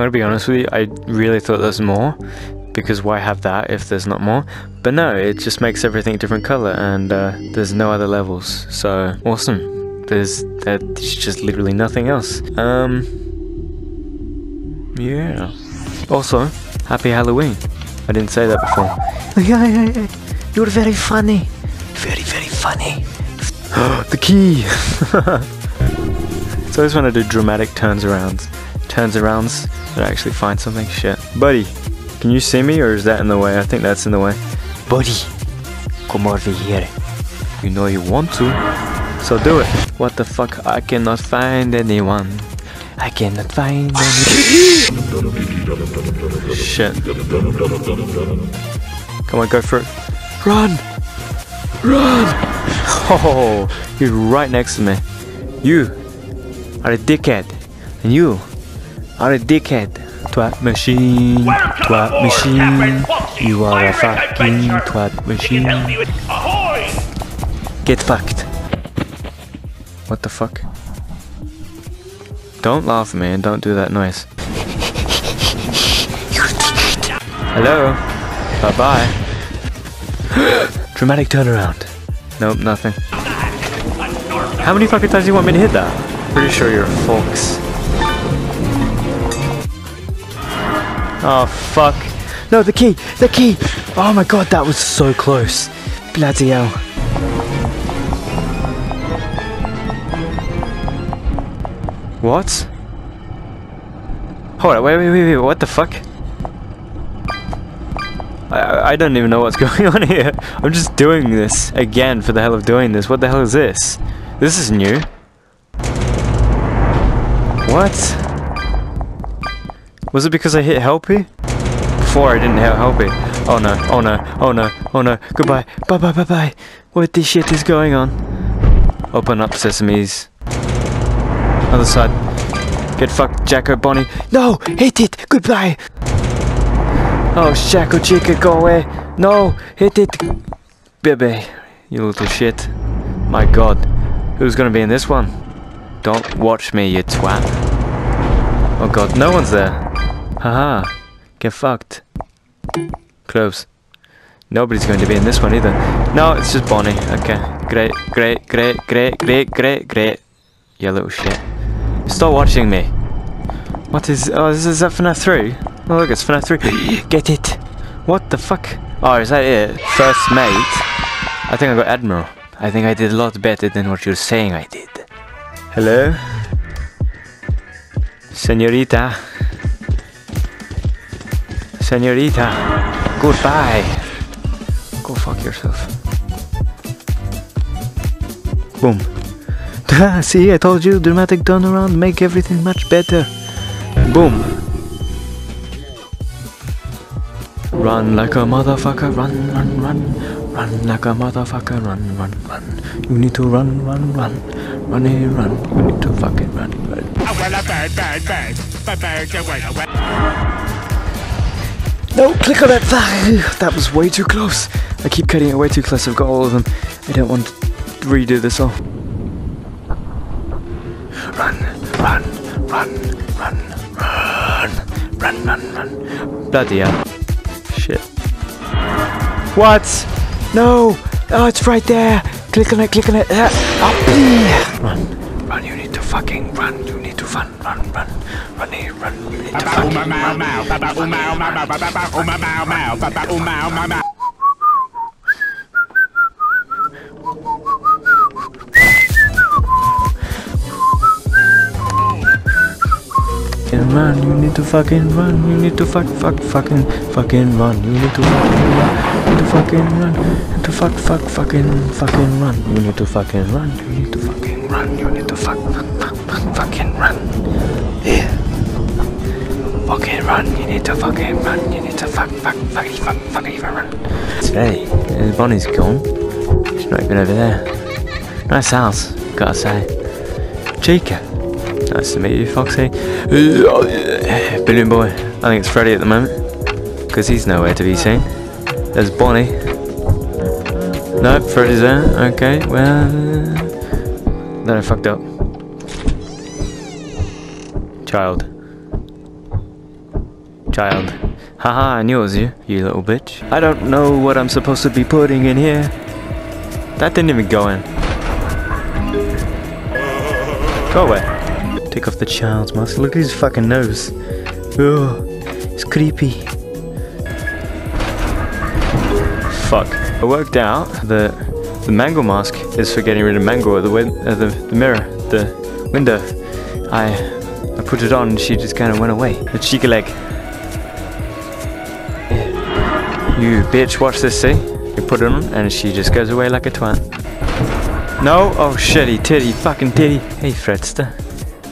gonna be honest with you, I really thought there's more. Because why have that if there's not more? But no, it just makes everything a different color and uh, there's no other levels. So awesome. There's there's just literally nothing else. Um Yeah. Also, happy Halloween. I didn't say that before. You're very funny. Very, very funny. the key! so I just want to do dramatic turns arounds. Turns arounds that actually find something. Shit. Buddy, can you see me or is that in the way? I think that's in the way. Buddy, come over here. You know you want to. So do it. What the fuck? I cannot find anyone. I cannot find anyone. Shit. Come on, go for it. Run! Run! Oh, you're right next to me. You are a dickhead. And you are a dickhead. Twat machine. Twat machine. You are a fucking twat machine. Get fucked. What the fuck? Don't laugh man. don't do that noise. Hello? Bye bye. Dramatic turnaround. Nope, nothing. How many fucking times do you want me to hit that? Pretty sure you're a fox. Oh fuck. No, the key! The key! Oh my god, that was so close. Bloody hell. What? Hold on, wait, wait, wait, wait, what the fuck? I, I don't even know what's going on here. I'm just doing this again for the hell of doing this. What the hell is this? This is new. What? Was it because I hit helpy? Before I didn't hit helpy. Oh no, oh no, oh no, oh no. Goodbye. Bye bye bye bye. What the shit is going on? Open up sesames. Other side. Get fucked, Jacko Bonnie. No! Hit it! Goodbye! Oh, Jacko Chica, go away! No! Hit it! Baby, you little shit. My god. Who's gonna be in this one? Don't watch me, you twat. Oh god, no one's there. Haha. Get fucked. Close. Nobody's going to be in this one either. No, it's just Bonnie. Okay. Great, great, great, great, great, great, great. You little shit. Stop watching me. What is... Oh, is, is that FNAF 3? Oh look, it's FNAF 3. Get it! What the fuck? Oh, is that it? First mate? I think I got Admiral. I think I did a lot better than what you're saying I did. Hello? Senorita. Senorita. Goodbye. Go fuck yourself. Boom. See, I told you, dramatic turnaround, make everything much better. Boom. Run like a motherfucker, run, run, run. Run like a motherfucker, run, run, run. You need to run, run, run. Run here, run. You need to fucking run, run. No, click on that fuck. That was way too close. I keep cutting it way too close. I've got all of them. I don't want to redo this all. Run, run, run, run, run, run, run, run. Bloody hell. Shit. What? No! Oh, it's right there! Click on it, click on it. Uh, oh, run. Run, you need to fucking run. You need to run, run, run. Run here, run. Run. You need to fucking run, you need to fuck, fuck, fucking, fucking run, you need to fucking run, you need to fucking run, you need to fuck, fuck, fucking, fucking run, you need to fucking run, you need to fucking run, you need to fuck, fuck, run, you need to fucking run, you need to fuck, fuck, fucking, fuck, fuck, fucking run. Betty, uh, Bonnie's gone. She's not even over there. Nice house, gotta say. Chica. Nice to meet you, Foxy. Balloon Boy. I think it's Freddy at the moment. Because he's nowhere to be seen. There's Bonnie. Nope, Freddy's there. Okay, well... Then I fucked up. Child. Child. Haha, I knew it was you, you little bitch. I don't know what I'm supposed to be putting in here. That didn't even go in. Go away. Take off the child's mask. Look at his fucking nose. Ugh, it's creepy. Fuck. I worked out that the Mangle mask is for getting rid of Mangle at the, win- uh, the, the mirror, the window. I I put it on and she just kind of went away. The cheeky leg. You bitch, watch this, see? You put it on and she just goes away like a twat. No? Oh shitty titty, fucking titty. Hey Fredster.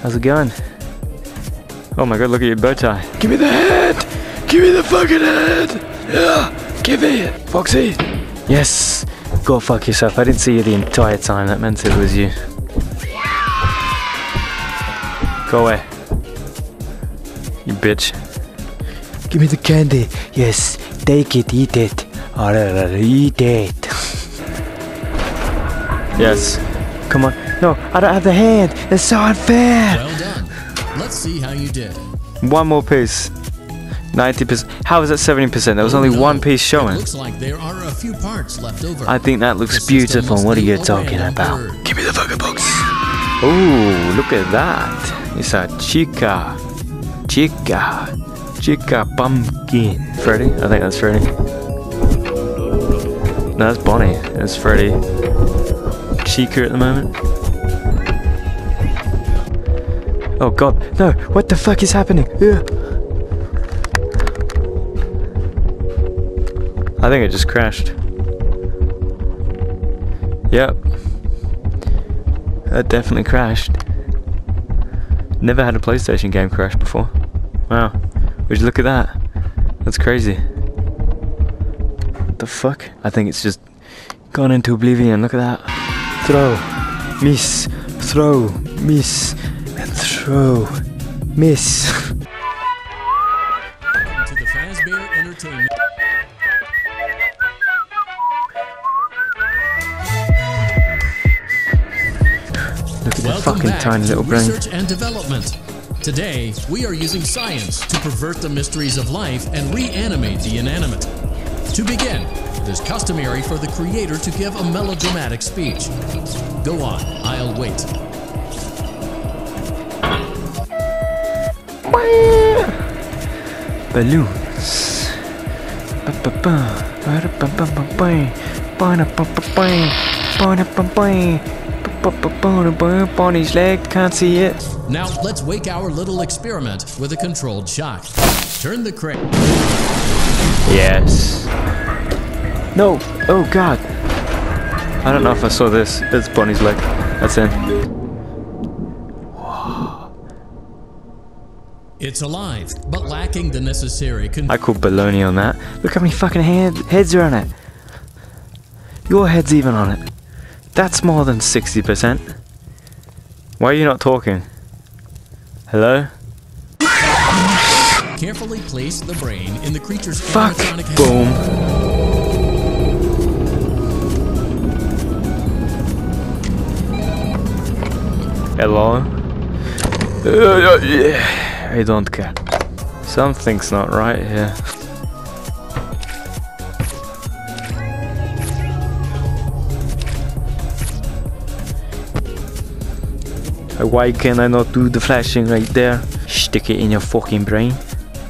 How's it going? Oh my god, look at your bow tie. Give me the head! Give me the fucking head! Yeah! Give it! Foxy! Yes! Go fuck yourself. I didn't see you the entire time. That meant it was you. Go away. You bitch. Give me the candy. Yes, take it, eat it. Eat it. yes. Come on. No, I don't have the hand. It's so unfair. Well done. Let's see how you did. One more piece. 90%. How is that 70%? There was only Oh, no. one piece It showing. looks like there are a few parts left over. I think that looks The beautiful. must What are you talking about? word. Give me the fucking box. Ooh, look at that. It's a chica. Chica. Chica pumpkin. Freddy? I think that's Freddy. No, that's Bonnie. It's Freddy. Chica at the moment. Oh god, no! What the fuck is happening? Ugh. I think it just crashed. Yep. That definitely crashed. Never had a PlayStation game crash before. Wow. Would you look at that? That's crazy. What the fuck? I think it's just gone into oblivion. Look at that. Throw. Miss. Throw. Miss. And throw. Miss. to the Fazbear Entertainment. Look at that Welcome fucking back tiny to little brain. Research and Development. Today, we are using science to pervert the mysteries of life and reanimate the inanimate. To begin, it is customary for the creator to give a melodramatic speech. Go on, I'll wait. Balloons. Ba-ba-ba. Ba-ba-ba-ba-ba. Leg, can't see it. Now, let's wake our little experiment with a controlled shock. Turn the crank. Yes. No. Oh God. I don't know if I saw this. It's Bonnie's leg. That's it. It's alive, but lacking the necessary con- I call baloney on that. Look how many fucking head, heads are on it. Your head's even on it. That's more than 60%. Why are you not talking? Hello? Carefully place the brain in the creature's Fuck. Boom. Hello? Uh, yeah. I don't care. Something's not right here. Why can I not do the flashing right there? Stick it in your fucking brain.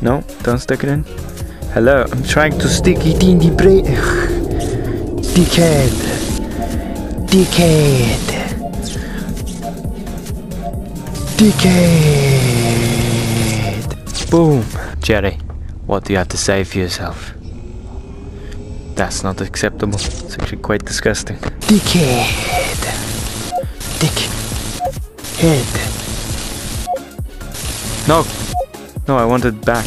No, don't stick it in. Hello, I'm trying to stick it in the brain. Dickhead. Dickhead. Dickhead. Boom. Jerry, what do you have to say for yourself? That's not acceptable. It's actually quite disgusting. Dickhead. Dick. Head. No. No, I want it back.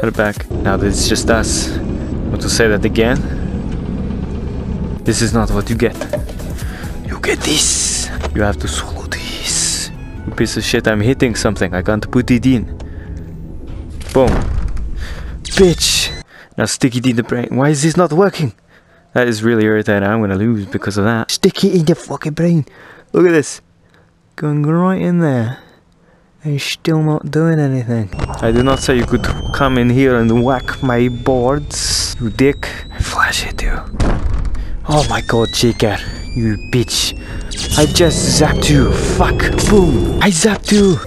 Turn it back. Now that it's just us. Want to say that again? This is not what you get. You get this. You have to swallow this. You piece of shit, I'm hitting something. I can't put it in. Boom. Bitch. Now stick it in the brain. Why is this not working? That is really irritating. I'm gonna lose because of that. Stick it in the fucking brain. Look at this. Going right in there. And you're still not doing anything. I did not say you could come in here and whack my boards, you dick. I flash at you. Oh my god, Chica, you bitch. I just zapped you. Fuck. Boom. I zapped you.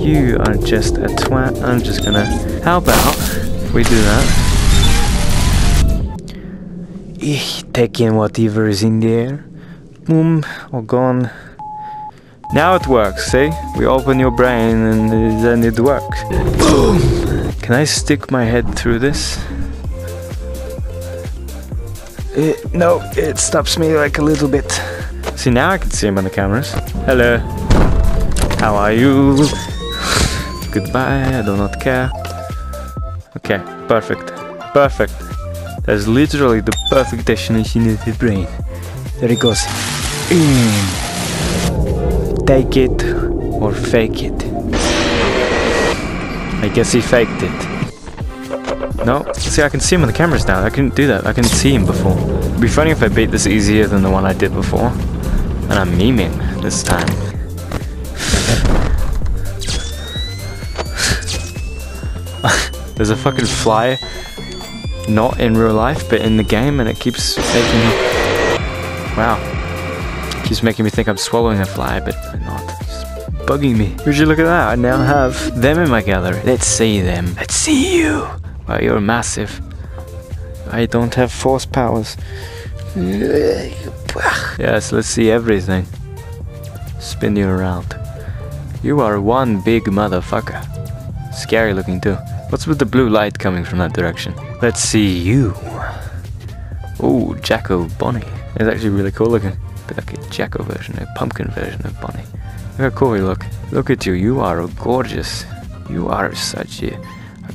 You are just a twat. I'm just gonna. How about we do that? take in whatever is in there. Boom. All gone. Now it works, see? We open your brain and then it works. Boom! Can I stick my head through this? It, no, it stops me like a little bit. See, now I can see him on the cameras. Hello. How are you? Goodbye, I do not care. Okay, perfect. Perfect. That's literally the perfect destination of the brain. There it goes. In take it or fake it. I guess he faked it. No, see I can see him on the cameras now. I couldn't do that. I couldn't see him before. It'd be funny if I beat this easier than the one I did before. And I'm memeing this time. There's a fucking fly, not in real life, but in the game, and it keeps making me... Wow. Keeps making me think I'm swallowing a fly, but I'm not. It's bugging me. Would you look at that? I now have them in my gallery. Let's see them. Let's see you. Wow, you're massive. I don't have force powers. Yes, let's see everything. Spin you around. You are one big motherfucker. Scary looking too. What's with the blue light coming from that direction? Let's see you. Oh, Jacko Bonnie. It's actually really cool looking like a Jacko version, a pumpkin version of Bonnie. Look how cool you look. Look at you, you are gorgeous. You are such a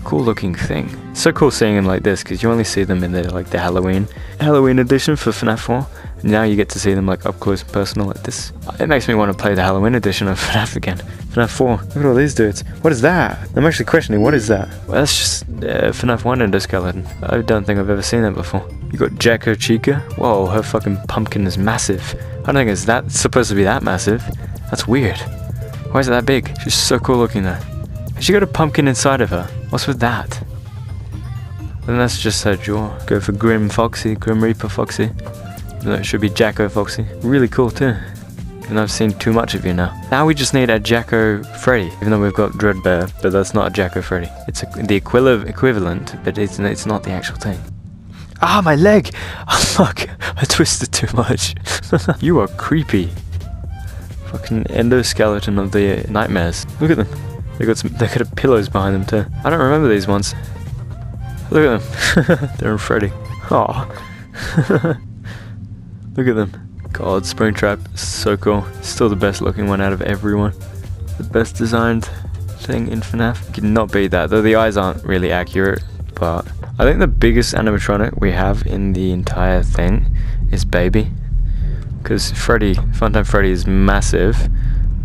cool looking thing. so cool seeing them like this because you only see them in the like the Halloween Halloween edition for FNAF 4. Now you get to see them like up close and personal like this. It makes me want to play the Halloween edition of FNAF again. FNAF 4. Look at all these dudes. What is that? I'm actually questioning what is that? Well, that's just uh, FNAF 1 endoskeleton. I don't think I've ever seen that before. You got Jacko Chica. Whoa, her fucking pumpkin is massive. I don't think it's that supposed to be that massive. That's weird. Why is it that big? She's so cool looking though. Has she got a pumpkin inside of her? What's with that? Then that's just her jaw. Go for Grim Foxy, Grim Reaper Foxy. No, it should be Jacko Foxy. Really cool too. And I've seen too much of you now. Now we just need a Jacko Freddy, even though we've got Dreadbear, but that's not a Jacko Freddy. It's a, the equivalent, but it's, it's not the actual thing. Ah, my leg! Oh, fuck, I twisted too much. you are creepy. Fucking endoskeleton of the nightmares. Look at them. They got some. They got pillows behind them too. I don't remember these ones. Look at them. They're in Freddy. Oh. Look at them. God, Springtrap, so cool. Still the best looking one out of everyone. The best designed thing in FNAF. Could not beat that, though the eyes aren't really accurate, but I think the biggest animatronic we have in the entire thing is Baby. Because Freddy, Funtime Freddy is massive,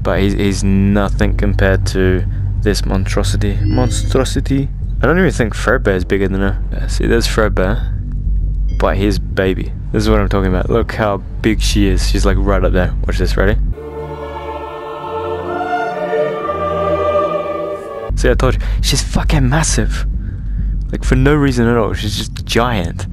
but he's, he's nothing compared to this monstrosity. Monstrosity? I don't even think Fredbear is bigger than her. See, there's Fredbear, but he's Baby. This is what I'm talking about. Look how big she is. She's like right up there. Watch this, ready? See, I told you, she's fucking massive. Like for no reason at all. She's just giant.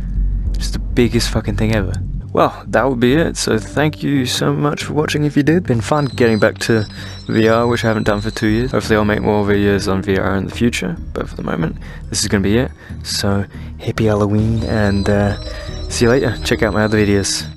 Just the biggest fucking thing ever. Well, that would be it. So thank you so much for watching if you did. Been fun getting back to VR, which I haven't done for two years. Hopefully I'll make more videos on VR in the future. But for the moment, this is going to be it. So happy Halloween and uh, see you later. Check out my other videos.